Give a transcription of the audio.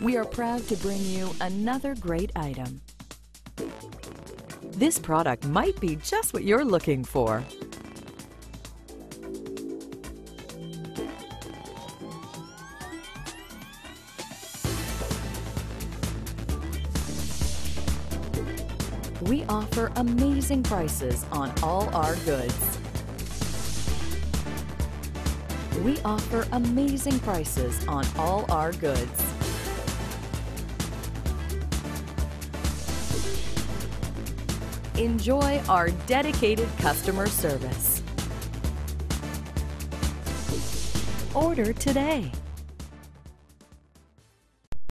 we are proud to bring you another great item. This product might be just what you're looking for. We offer amazing prices on all our goods. We offer amazing prices on all our goods. Enjoy our dedicated customer service. Order today.